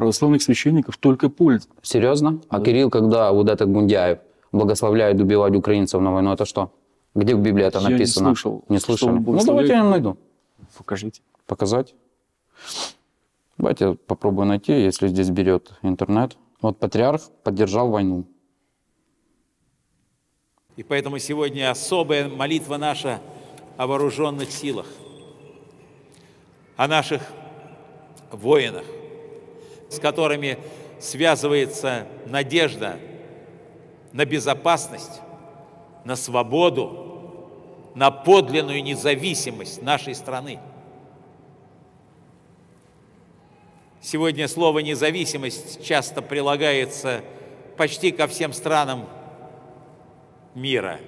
православных священников только польза. Серьезно? А Кирилл, когда вот этот Гундяев благословляет убивать украинцев на войну, это что? Где в Библии это Я не написано? слышал, Не он Ну, давайте я найду. Покажите. Показать? Давайте я попробую найти, если здесь берет интернет. Вот патриарх поддержал войну. И поэтому сегодня особая молитва наша о вооруженных силах, о наших воинах, с которыми связывается надежда на безопасность, на свободу, на подлинную независимость нашей страны. Сегодня слово «независимость» часто прилагается почти ко всем странам мира.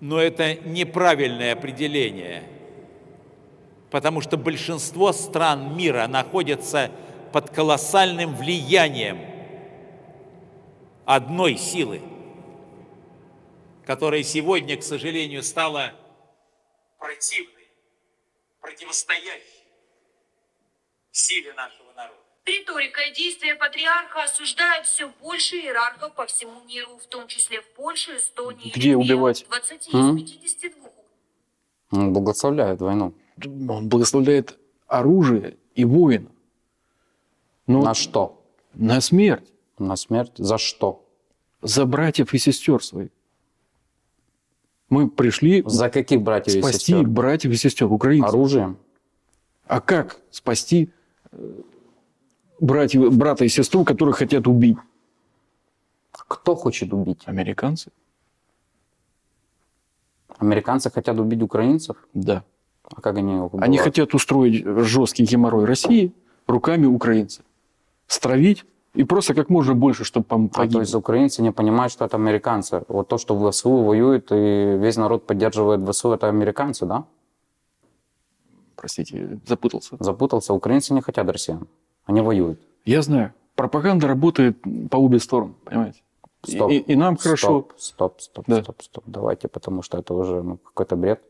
Но это неправильное определение, потому что большинство стран мира находятся под колоссальным влиянием одной силы, которая сегодня, к сожалению, стала противной, противостоящей силе нашего народа. Риторика и действия патриарха осуждают все больше иерархов по всему миру, в том числе в Польше, Эстонии, Где убивать? 20 М? из 52. Он благословляет войну. Он благословляет оружие и воина. Но На что? на смерть. На смерть? За что? За братьев и сестер своих. Мы пришли За каких братьев и спасти сестер? братьев и сестер украинцев. Оружием? А как спасти э, братьев, брата и сестру, которых хотят убить? Кто хочет убить? Американцы? Американцы хотят убить украинцев? Да. А как они их Они хотят устроить жесткий геморрой России руками украинцев. Стравить и просто как можно больше, чтобы А, то погибло. есть украинцы не понимают, что это американцы. Вот то, что в ВСУ воюет, и весь народ поддерживает ВСУ, это американцы, да? Простите, запутался. Запутался. Украинцы не хотят россиян. Они воюют. Я знаю. Пропаганда работает по обе стороны, понимаете? Стоп. И, и нам хорошо. Стоп, стоп, стоп, Да. стоп, стоп. Давайте, потому что это уже ну, какой-то бред.